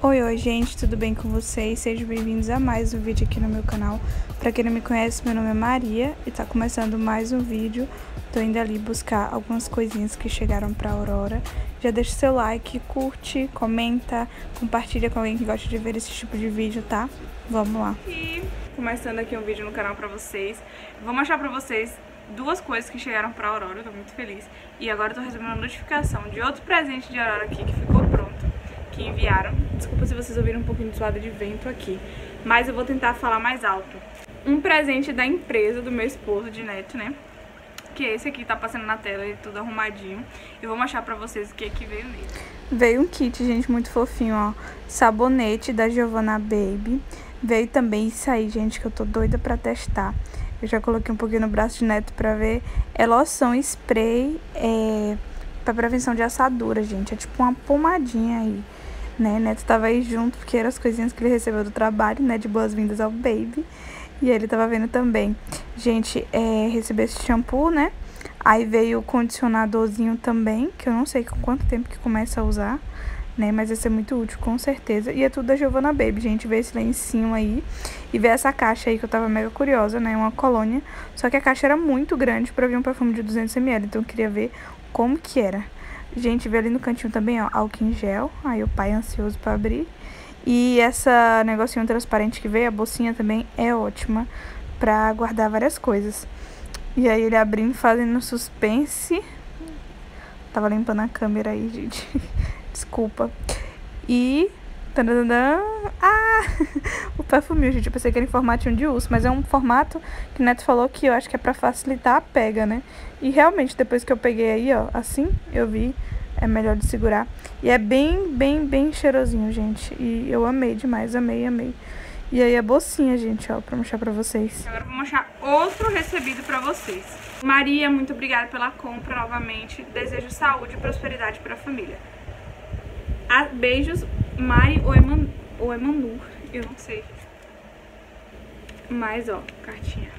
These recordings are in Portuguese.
Oi, oi, gente, tudo bem com vocês? Sejam bem-vindos a mais um vídeo aqui no meu canal. Pra quem não me conhece, meu nome é Maria e tá começando mais um vídeo. Tô indo ali buscar algumas coisinhas que chegaram pra Aurora. Já deixa seu like, curte, comenta, compartilha com alguém que gosta de ver esse tipo de vídeo, tá? Vamos lá. E começando aqui um vídeo no canal pra vocês. Vou mostrar pra vocês duas coisas que chegaram pra Aurora, eu tô muito feliz. E agora eu tô recebendo uma notificação de outro presente de Aurora aqui que ficou que enviaram. Desculpa se vocês ouviram um pouquinho de suada de vento aqui, mas eu vou tentar falar mais alto. Um presente da empresa do meu esposo, de neto, né? Que é esse aqui, tá passando na tela e tudo arrumadinho. Eu vou mostrar pra vocês o que é que veio nele. Veio um kit, gente, muito fofinho, ó. Sabonete da Giovanna Baby. Veio também isso aí, gente, que eu tô doida pra testar. Eu já coloquei um pouquinho no braço de neto pra ver. É loção spray, é... Pra prevenção de assadura, gente. É tipo uma pomadinha aí né? Neto tava aí junto, porque eram as coisinhas que ele recebeu do trabalho, né? De boas-vindas ao baby. E ele tava vendo também. Gente, é, recebi esse shampoo, né? Aí veio o condicionadorzinho também, que eu não sei com quanto tempo que começa a usar, né? Mas esse é muito útil, com certeza. E é tudo da Giovanna Baby, gente. Vê esse lencinho aí. E vê essa caixa aí, que eu tava mega curiosa, né? Uma colônia. Só que a caixa era muito grande pra vir um perfume de 200ml. Então eu queria ver como que era. Gente, vê ali no cantinho também, ó, álcool em gel. Aí o pai é ansioso pra abrir. E essa negocinho transparente que veio, a bolsinha também, é ótima pra guardar várias coisas. E aí ele abrindo, fazendo suspense. Tava limpando a câmera aí, gente. Desculpa. E... Ah! o perfume, gente. Eu pensei que era em formatinho de urso, mas é um formato que o Neto falou que eu acho que é pra facilitar a pega, né? E realmente, depois que eu peguei aí, ó, assim, eu vi, é melhor de segurar. E é bem, bem, bem cheirosinho, gente. E eu amei demais, amei, amei. E aí a bolsinha, gente, ó, pra mostrar pra vocês. Agora vou mostrar outro recebido pra vocês. Maria, muito obrigada pela compra novamente. Desejo saúde e prosperidade pra família. A, beijos, Mari ou, ou Emanu, eu não sei. Mas, ó, cartinha.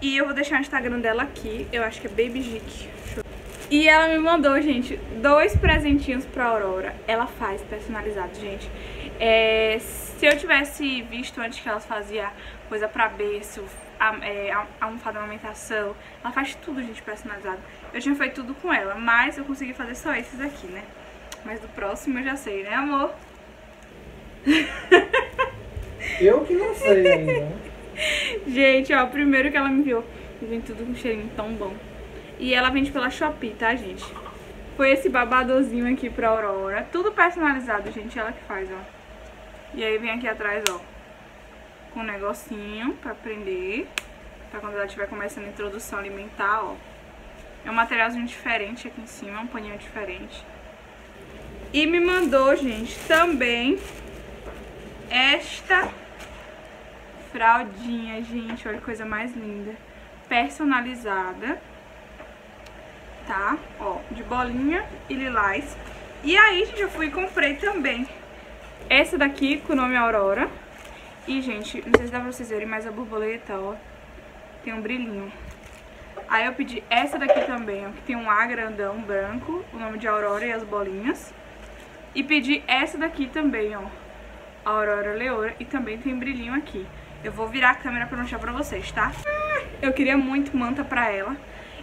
E eu vou deixar o Instagram dela aqui, eu acho que é Baby Jick. E ela me mandou, gente, dois presentinhos pra Aurora. Ela faz personalizado, gente. É, se eu tivesse visto antes que ela fazia coisa pra berço, a, é, almofada amamentação, ela faz tudo, gente, personalizado. Eu tinha feito tudo com ela, mas eu consegui fazer só esses aqui, né? Mas do próximo eu já sei, né, amor? Eu que não sei ainda. Gente, ó, o primeiro que ela me enviou. Vem tudo com cheirinho tão bom. E ela vende pela Shopee, tá, gente? Foi esse babadozinho aqui pra Aurora. Tudo personalizado, gente. Ela que faz, ó. E aí vem aqui atrás, ó. Com um negocinho pra prender. Pra quando ela estiver começando a introdução alimentar, ó. É um materialzinho diferente aqui em cima. Um paninho diferente. E me mandou, gente, também esta fraldinha, gente. Olha que coisa mais linda. Personalizada. Tá? Ó, de bolinha e lilás. E aí, gente, eu fui e comprei também essa daqui com o nome Aurora. E, gente, não sei se dá pra vocês verem, mas a borboleta, ó, tem um brilhinho. Aí eu pedi essa daqui também, ó, que tem um A grandão branco, o nome de Aurora e as bolinhas. E pedi essa daqui também, ó, Aurora Leoura, e também tem brilhinho aqui. Eu vou virar a câmera pra mostrar pra vocês, tá? Eu queria muito manta pra ela.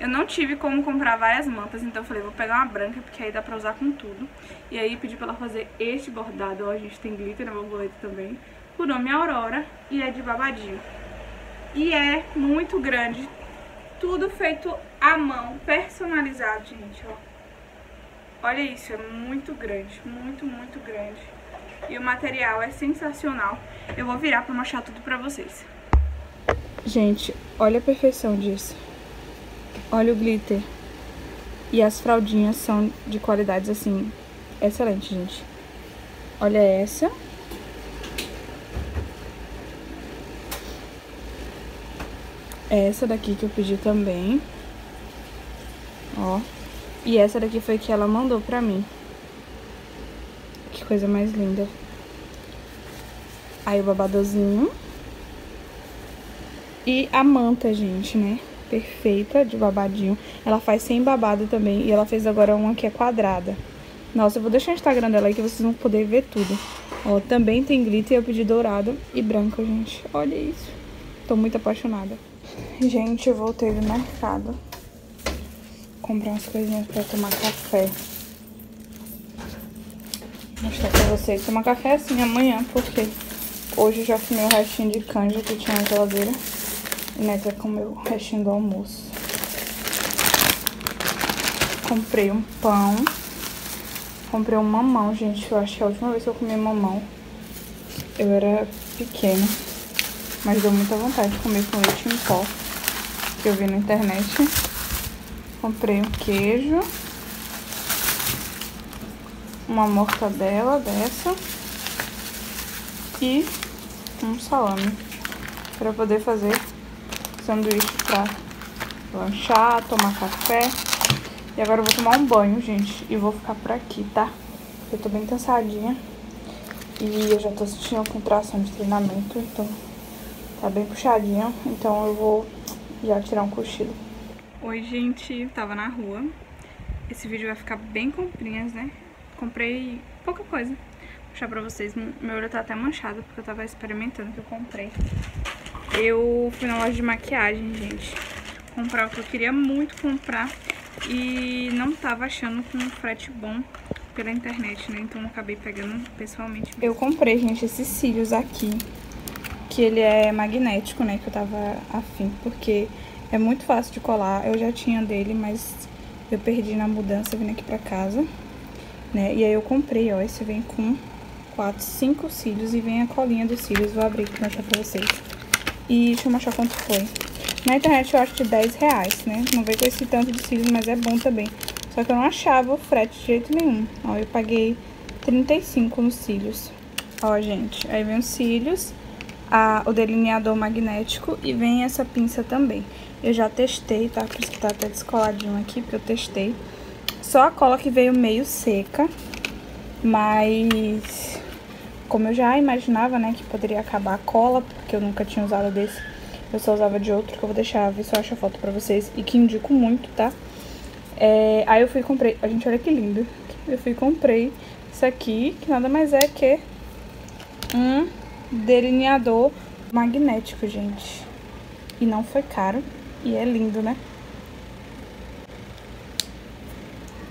Eu não tive como comprar várias mantas, então eu falei, vou pegar uma branca, porque aí dá pra usar com tudo. E aí pedi pra ela fazer este bordado, ó, a gente tem glitter na borboleta também. O nome é Aurora e é de babadinho. E é muito grande, tudo feito à mão, personalizado, gente, ó. Olha isso, é muito grande, muito, muito grande. E o material é sensacional. Eu vou virar pra mostrar tudo pra vocês. Gente, olha a perfeição disso. Olha o glitter. E as fraldinhas são de qualidades, assim, excelente, gente. Olha essa. Essa daqui que eu pedi também. Ó. E essa daqui foi que ela mandou pra mim. Que coisa mais linda. Aí o babadozinho. E a manta, gente, né? Perfeita, de babadinho. Ela faz sem babado também. E ela fez agora uma que é quadrada. Nossa, eu vou deixar o Instagram dela aí que vocês vão poder ver tudo. Ó, também tem glitter, eu pedi dourado e branco, gente. Olha isso. Tô muito apaixonada. Gente, eu voltei do mercado. Comprar umas coisinhas pra tomar café. Vou mostrar pra vocês. Tomar café assim amanhã, porque hoje eu já fumei o restinho de canja que tinha na geladeira. E Neto vai comer o restinho do almoço. Comprei um pão. Comprei um mamão, gente. Eu acho que é a última vez que eu comi mamão, eu era pequena. Mas deu muita vontade de comer com leite em pó. Que eu vi na internet. Comprei um queijo. Uma mortadela dessa. E um salame. Pra poder fazer sanduíche pra lanchar, tomar café. E agora eu vou tomar um banho, gente. E vou ficar por aqui, tá? Eu tô bem cansadinha. E eu já tô sentindo contração de treinamento, então tá bem puxadinha. Então eu vou já tirar um cochilo. Oi, gente. Tava na rua. Esse vídeo vai ficar bem comprinhas, né? Comprei pouca coisa. Vou mostrar pra vocês. Meu olho tá até manchado, porque eu tava experimentando que eu comprei. Eu fui na loja de maquiagem, gente. Comprar o que eu queria muito comprar e não tava achando com um frete bom pela internet, né? Então eu acabei pegando pessoalmente. Eu comprei, gente, esses cílios aqui, que ele é magnético, né? Que eu tava afim, porque é muito fácil de colar. Eu já tinha dele, mas eu perdi na mudança vindo aqui pra casa, né? E aí eu comprei, ó, esse vem com quatro, cinco cílios e vem a colinha dos cílios. Vou abrir aqui pra mostrar pra vocês. E deixa eu mostrar quanto foi. Na internet eu acho de 10 reais, né? Não veio com esse tanto de cílios, mas é bom também. Só que eu não achava o frete de jeito nenhum. Ó, eu paguei 35 nos cílios. Ó, gente, aí vem os cílios, a, o delineador magnético e vem essa pinça também. Eu já testei, tá? Por isso que tá até descoladinho aqui, porque eu testei. Só a cola que veio meio seca, mas como eu já imaginava, né, que poderia acabar a cola, porque eu nunca tinha usado desse eu só usava de outro, que eu vou deixar, ver se eu acho a foto pra vocês. E que indico muito, tá? É, aí eu fui e comprei... A gente, olha que lindo. Eu fui e comprei isso aqui, que nada mais é que um delineador magnético, gente. E não foi caro. E é lindo, né?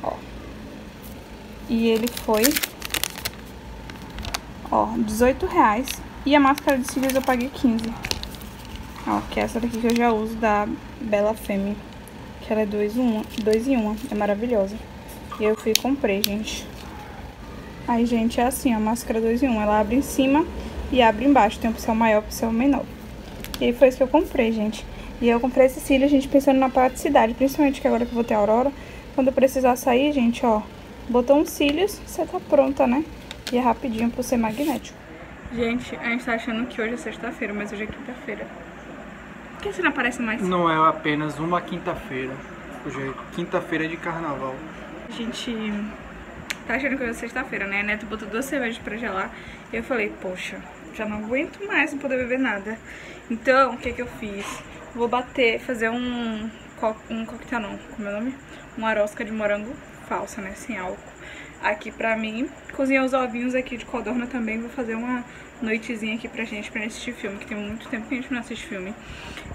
Ó. E ele foi... Ó, 18 reais. E a máscara de cílios eu paguei 15. Ó, que é essa daqui que eu já uso da Bella Femme. Que ela é 2 em 1. Dois em uma. É maravilhosa. E eu fui e comprei, gente. Aí, gente, é assim, a máscara 2 em 1. Ela abre em cima e abre embaixo. Tem opção maior, opção menor. E aí foi isso que eu comprei, gente. E eu comprei esse cílio, gente, pensando na praticidade. Principalmente que agora que eu vou ter a Aurora. Quando eu precisar sair, gente, ó. Botou uns cílios, você tá pronta, né? E é rapidinho por ser magnético. Gente, a gente tá achando que hoje é sexta-feira, mas hoje é quinta-feira que você não aparece mais? Não é apenas uma quinta-feira. Hoje é quinta-feira de carnaval. A gente tá achando que hoje é sexta-feira, né? A Neto botou duas cervejas pra gelar. E eu falei, poxa, já não aguento mais não poder beber nada. Então, o que que eu fiz? Vou bater, fazer um, co um coquetel não, como é o nome? Uma rosca de morango falsa, né? Sem álcool aqui pra mim. Cozinhar os ovinhos aqui de codorna também. Vou fazer uma noitezinha aqui pra gente pra assistir filme, que tem muito tempo que a gente não assiste filme.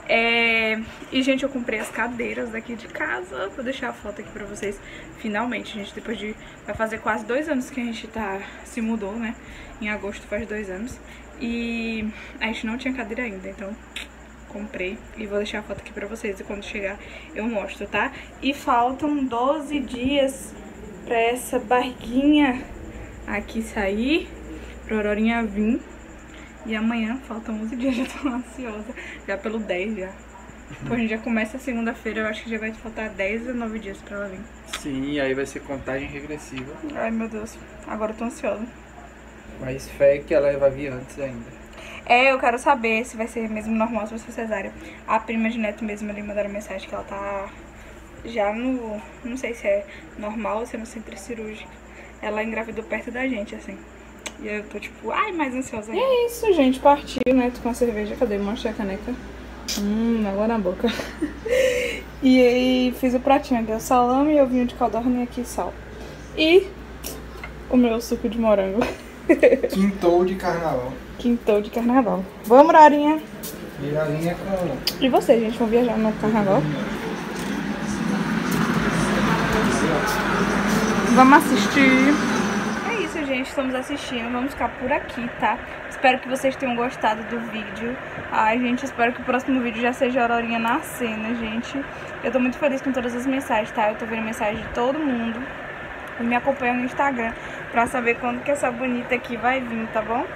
É... E, gente, eu comprei as cadeiras daqui de casa. Vou deixar a foto aqui pra vocês. Finalmente, gente, depois de... Vai fazer quase dois anos que a gente tá... Se mudou, né? Em agosto faz dois anos. E a gente não tinha cadeira ainda, então comprei e vou deixar a foto aqui pra vocês e quando chegar eu mostro, tá? E faltam 12 dias pra essa barriguinha aqui sair, pra Aurorinha vir. E amanhã, faltam 11 dias, já tô ansiosa, já pelo 10 já. Então a gente já começa a segunda-feira, eu acho que já vai faltar 10 ou 9 dias pra ela vir. Sim, aí vai ser contagem regressiva. Ai meu Deus, agora eu tô ansiosa. Mas fé que ela vai vir antes ainda. É, eu quero saber se vai ser mesmo normal, se vai ser cesárea. A prima de Neto mesmo ali mandaram mensagem que ela tá já no. Não sei se é normal ou se é no centro cirúrgico. Ela engravidou perto da gente, assim. E eu tô tipo, ai, mais ansiosa ainda. E é isso, gente. Partiu, né? Tô com a cerveja. Cadê? Mostra a caneca. Hum, água na boca. e aí fiz o pratinho aqui, o salame e o vinho de codorna e aqui sal. E o meu suco de morango. Quintou de carnaval. Quintou de carnaval. Vamos, Rarinha? Viralinha com. E vocês, gente, vão viajar no carnaval? Vamos assistir. É isso, gente. Estamos assistindo. Vamos ficar por aqui, tá? Espero que vocês tenham gostado do vídeo. Ai, gente, espero que o próximo vídeo já seja a Aurorinha na cena, gente. Eu tô muito feliz com todas as mensagens, tá? Eu tô vendo mensagem de todo mundo. Me acompanha no Instagram pra saber quando que essa bonita aqui vai vir, tá bom?